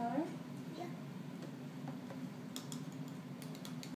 color.